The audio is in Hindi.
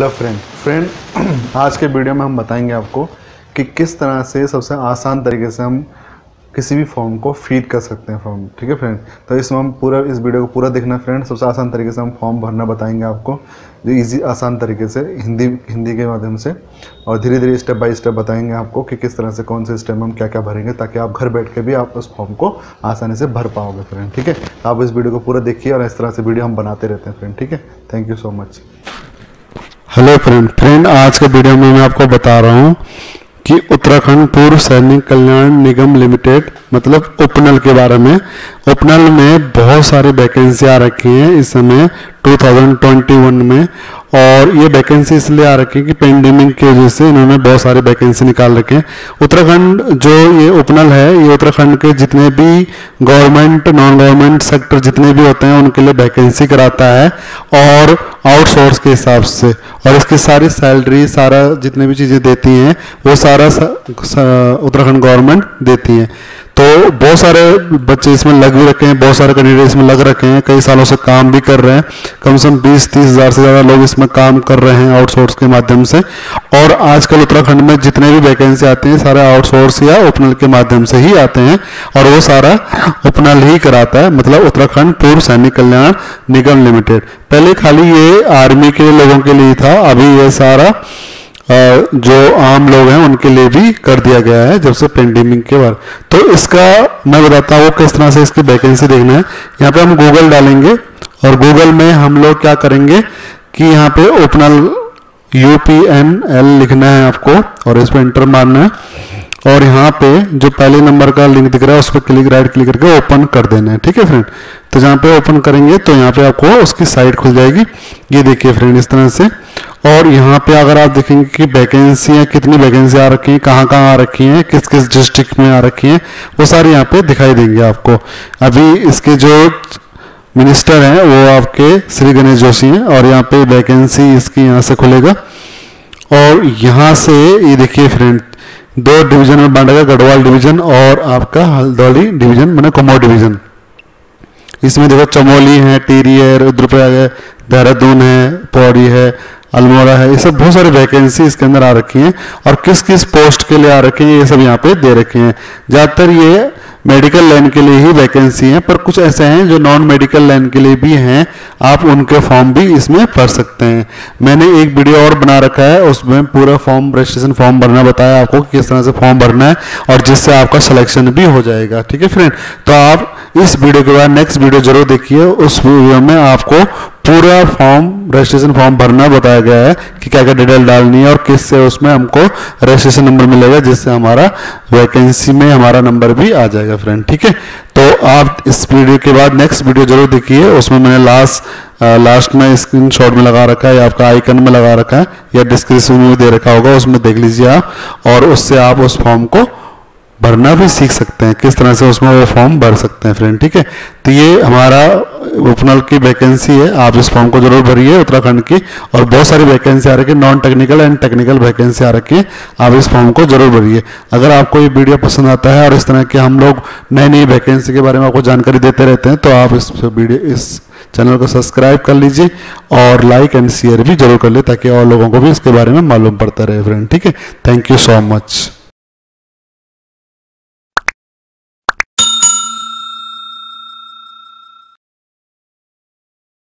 हेलो फ्रेंड फ्रेंड आज के वीडियो में हम बताएँगे आपको कि किस तरह से सबसे आसान तरीके से हम किसी भी फॉर्म को फ़ीड कर सकते हैं फॉर्म ठीक है फ्रेंड तो इसमें हम पूरा, इस वीडियो को पूरा देखना फ्रेंड सबसे आसान तरीके से हम फॉर्म भरना बताएँगे आपको। जो इजी आसान तरीके से हिंदी हिंदी के माध्यम से। और धीरे धीरे स्टेप बाय स्टेप बताएँगे आपको कि किस तरह से कौन से स्टेप हम क्या क्या भरेंगे ताकि आप घर बैठ के भी आप उस फॉर्म को आसानी से भर पाओगे फ्रेंड ठीक है? तो आप इस वीडियो को पूरा देखिए और इस तरह से वीडियो हम बनाते रहते हैं फ्रेंड ठीक है? Thank you so much hello friend friend आज के वीडियो में मैं आपको बता रहा हूँ कि उत्तराखंड पूर्व सैनिक कल्याण निगम लिमिटेड मतलब उपनल के बारे में उपनल में बहुत सारी वैकेंसी आ रखी हैं इस समय 2021 में। और ये वैकेंसी इसलिए आ रखी है कि पेंडेमिक की वजह से इन्होंने बहुत सारे वैकेंसी निकाल रखे हैं। उत्तराखंड जो ये उपनल है, ये उत्तराखंड के जितने भी गवर्नमेंट नॉन गवर्नमेंट सेक्टर जितने भी होते हैं, उनके लिए वैकेंसी कराता है और आउटसोर्स के हिसाब से। और इसकी सारी सैलरी सारा जितने भी चीज़ें देती हैं, वो सारा उत्तराखंड गवर्नमेंट देती है। तो बहुत सारे बच्चे इसमें लग भी रखे हैं, बहुत सारे कैंडिडेट इसमें लग रखे हैं, कई सालों से काम भी कर रहे हैं। कम से कम बीस, तीस हज़ार से ज़्यादा लोग इसमें काम कर रहे हैं आउटसोर्स के माध्यम से। और आजकल उत्तराखंड में जितने भी वैकेंसी आते हैं, सारे आउटसोर्स या उपनल के माध्यम से ही आते हैं, और वो सारा उपनल ही कराता है मतलब उत्तराखंड पूर्व सैनिक कल्याण निगम लिमिटेड पहले खाली ये आर्मी के लोगों के लिए था, अभी ये सारा जो आम लोग हैं, उनके लिए भी कर दिया गया है, जब से पेंडेमिक के बाद। तो इसका मैं बताता हूँ, किस तरह से इसकी वैकेंसी देखना है। यहाँ पे हम गूगल डालेंगे, और गूगल में हम लोग क्या करेंगे कि यहाँ पे ओपनल यू पी एन एल लिखना है आपको, और इस पर इंटर मारना है। और यहाँ पे जो पहले नंबर का लिंक दिख रहा है, उस पर क्लिक राइट क्लिक करके ओपन कर देना है, ठीक है फ्रेंड तो जहाँ पे ओपन करेंगे तो यहाँ पे आपको उसकी साइट खुल जाएगी। ये देखिए फ्रेंड इस तरह से। और यहाँ पे अगर आप देखेंगे कि वैकेंसी कितनी वैकेंसी आ रखी है कहाँ कहाँ आ रखी हैं किस किस डिस्ट्रिक्ट में आ रखी हैं, वो सारी यहाँ पे दिखाई देंगे आपको। अभी इसके जो मिनिस्टर हैं, वो आपके श्री गणेश जोशी हैं, और यहाँ पे वैकेंसी इसकी यहाँ से खुलेगा। और यहाँ से ये देखिए फ्रेंड दो डिवीज़न में बांटा गया गढ़वाल डिवीज़न और आपका हल्दौली डिवीज़न, मैंने कुमाऊं डिवीज़न। इसमें देखो चमोली है टीरी है, रुद्रप्रयाग है, देहरादून है, पौड़ी है, अल्मोड़ा है, ये सब बहुत सारी वैकेंसी इसके अंदर आ रखी हैं और किस किस पोस्ट के लिए आ रखी हैं, ये सब यहाँ पे दे रखे हैं। ज़्यादातर ये मेडिकल लाइन के लिए ही वैकेंसी हैं, पर कुछ ऐसे हैं जो नॉन मेडिकल लाइन के लिए भी हैं, आप उनके फॉर्म भी इसमें भर सकते हैं। मैंने एक वीडियो और बना रखा है, उसमें पूरा फॉर्म रजिस्ट्रेशन फॉर्म भरना बताया आपको किस तरह से फॉर्म भरना है और जिससे आपका सिलेक्शन भी हो जाएगा, ठीक है फ्रेंड तो आप इस वीडियो के बाद नेक्स्ट वीडियो ज़रूर देखिए, उस वीडियो में आपको पूरा फॉर्म रजिस्ट्रेशन फॉर्म भरना बताया गया है कि क्या क्या डिटेल डालनी है और किस से उसमें हमको रजिस्ट्रेशन नंबर मिलेगा, जिससे हमारा वैकेंसी में हमारा नंबर भी आ जाएगा फ्रेंड ठीक है? तो आप इस वीडियो के बाद नेक्स्ट वीडियो ज़रूर देखिए, उसमें मैंने लास्ट लास्ट में स्क्रीन शॉट में लगा रखा है या आपका आइकन में लगा रखा है, या डिस्क्रिप्शन में दे रखा होगा, उसमें देख लीजिए आप और उससे आप उस फॉर्म को भरना भी सीख सकते हैं। किस तरह से उसमें वो फॉर्म भर सकते हैं फ्रेंड ठीक है? तो ये हमारा उपनल की वैकेंसी है। आप इस फॉर्म को ज़रूर भरिए उत्तराखंड की। और बहुत सारी वैकेंसी आ रखी है। Non technical and technical vacancy आ रखी है। आप इस फॉर्म को ज़रूर भरिए। अगर आपको ये वीडियो पसंद आता है और इस तरह के हम लोग नई नई वैकेंसी के बारे में आपको जानकारी देते रहते हैं तो आप इस वीडियो इस चैनल को सब्सक्राइब कर लीजिए और लाइक एंड शेयर भी ज़रूर कर ले, ताकि और लोगों को भी इसके बारे में मालूम पड़ता रहे फ्रेंड ठीक है? Thank you so much